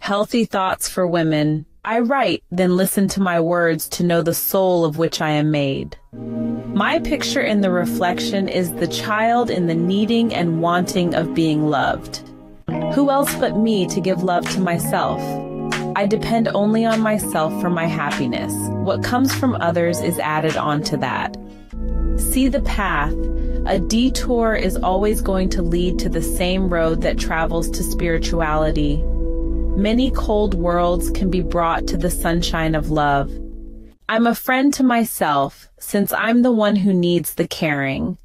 Healthy thoughts for women. I write, then listen to my words to know the soul of which I am made. My picture in the reflection is the child in the needing and wanting of being loved. Who else but me to give love to myself? I depend only on myself for my happiness. What comes from others is added on to that. See the path. A detour is always going to lead to the same road that travels to spirituality. Many cold worlds can be brought to the sunshine of love. I'm a friend to myself since I'm the one who needs the caring.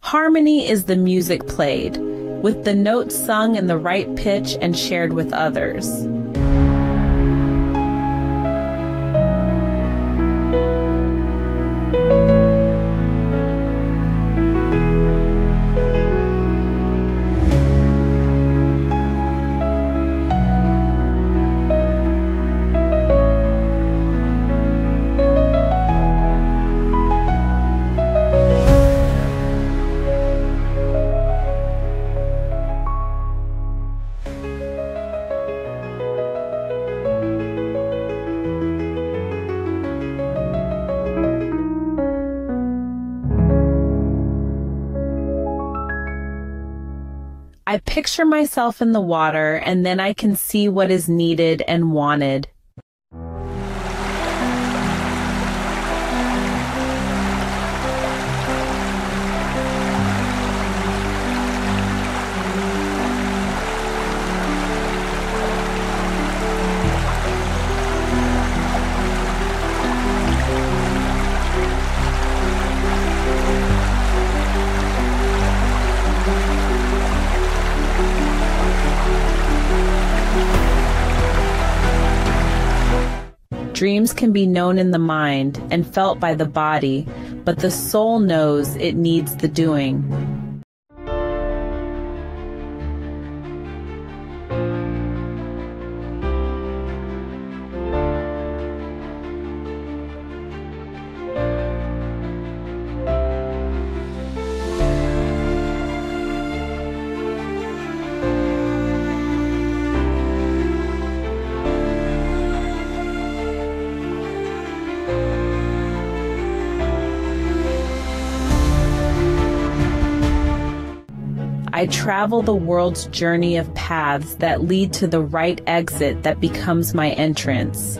Harmony is the music played, with the notes sung in the right pitch and shared with others. I picture myself in the water and then I can see what is needed and wanted. Dreams can be known in the mind and felt by the body, but the soul knows it needs the doing. I travel the world's journey of paths that lead to the right exit that becomes my entrance.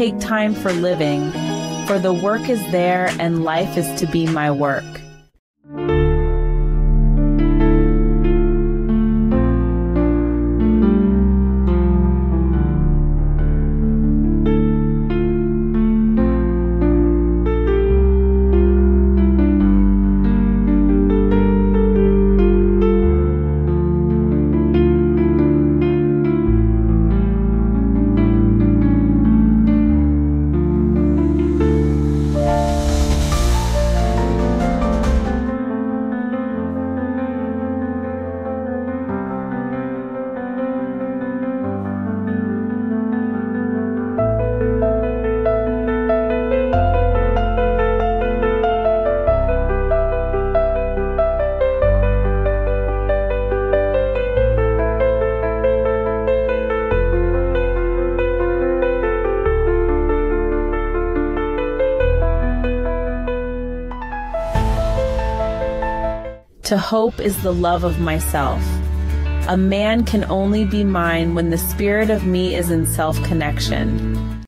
Take time for living, for the work is there and life is to be my work. Hope is the love of myself. A man can only be mine when the spirit of me is in self connection.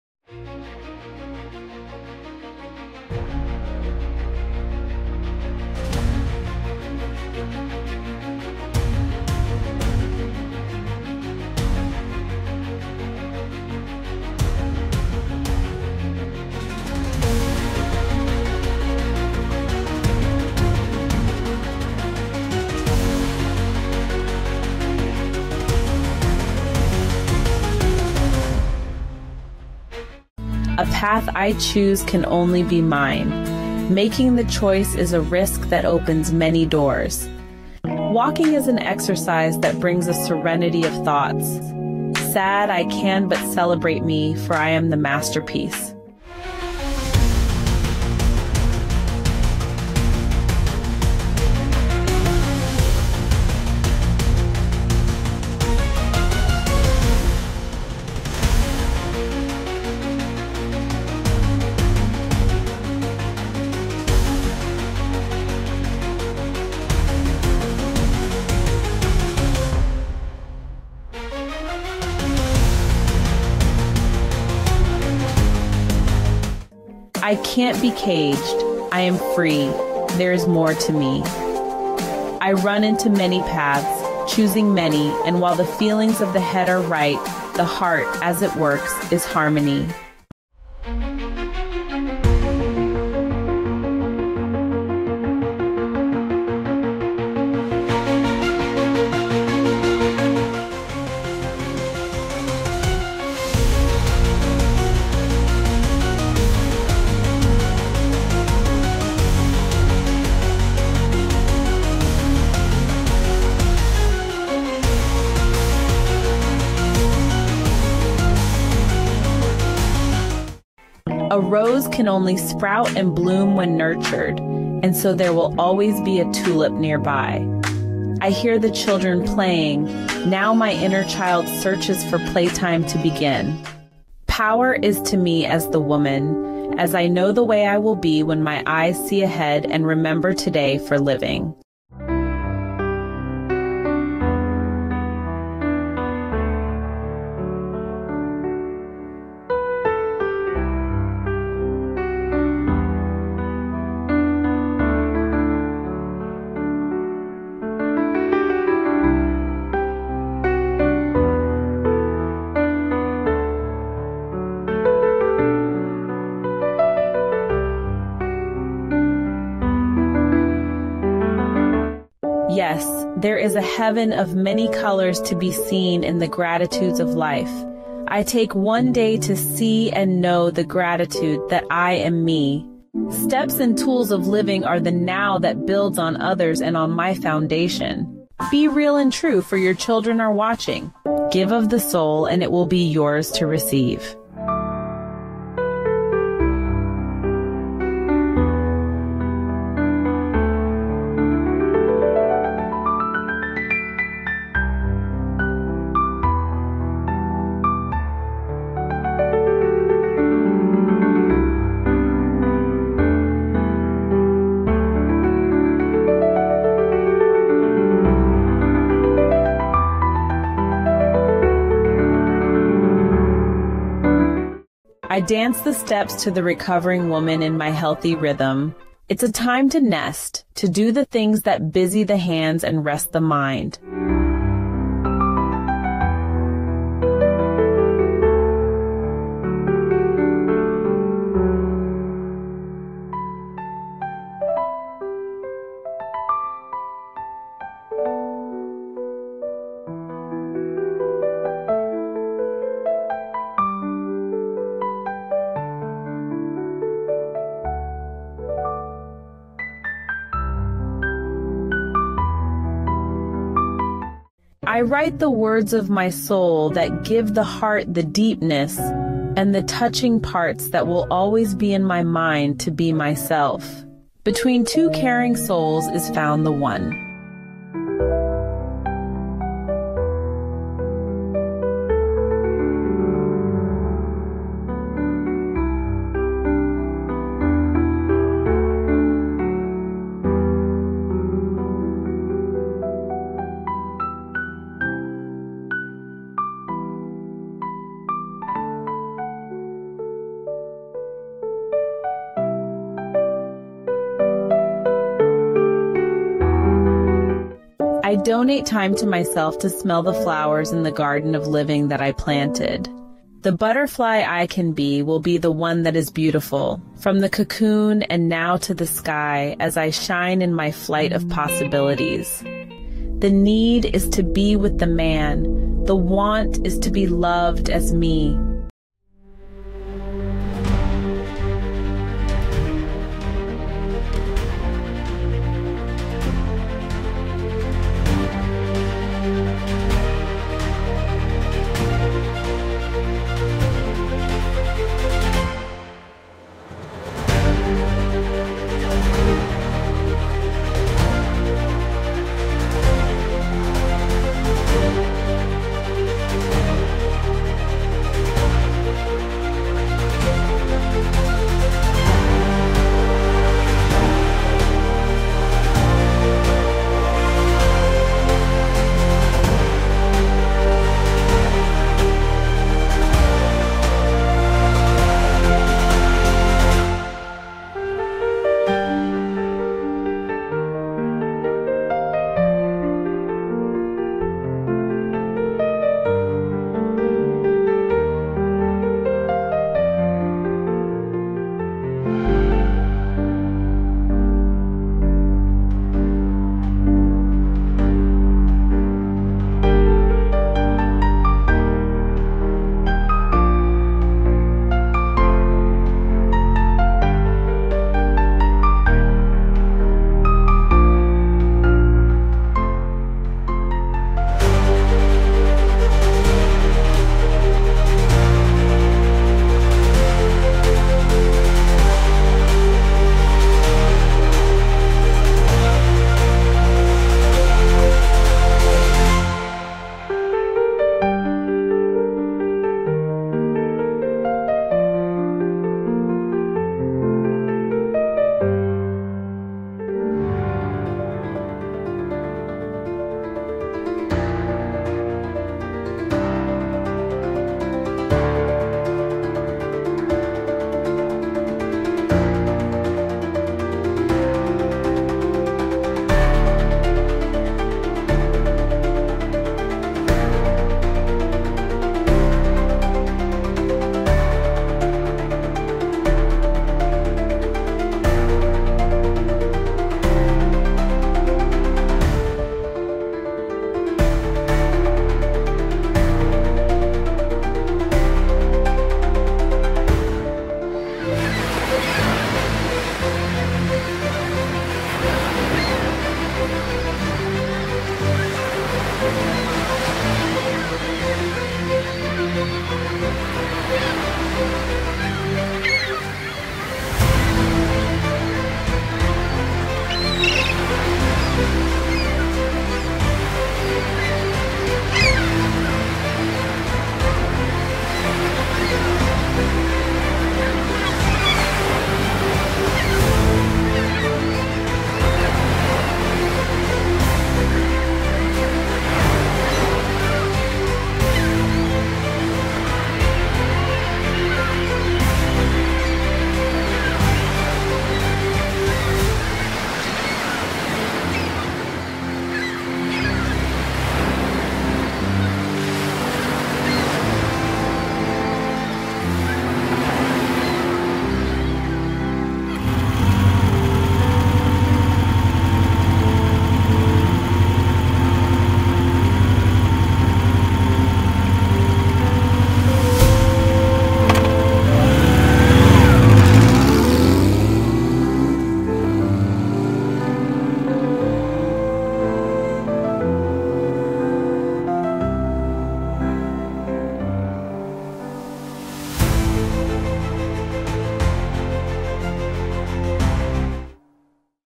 A path I choose can only be mine. Making the choice is a risk that opens many doors. Walking is an exercise that brings a serenity of thoughts. Sad I can but celebrate me, for I am the masterpiece. I can't be caged. I am free. There is more to me. I run into many paths, choosing many, and while the feelings of the head are right, the heart, as it works, is harmony. A rose can only sprout and bloom when nurtured, and so there will always be a tulip nearby. I hear the children playing. Now my inner child searches for playtime to begin. Power is to me as the woman, as I know the way I will be when my eyes see ahead and remember today for living. There is a heaven of many colors to be seen in the gratitudes of life. I take one day to see and know the gratitude that I am me. Steps and tools of living are the now that builds on others and on my foundation. Be real and true, for your children are watching. Give of the soul, and it will be yours to receive. I dance the steps to the recovering woman in my healthy rhythm. It's a time to nest, to do the things that busy the hands and rest the mind. I write the words of my soul that give the heart the deepness and the touching parts that will always be in my mind to be myself. Between two caring souls is found the one. Donate time to myself to smell the flowers in the garden of living that I planted. The butterfly I can be will be the one that is beautiful, from the cocoon and now to the sky as I shine in my flight of possibilities. The need is to be with the man, the want is to be loved as me.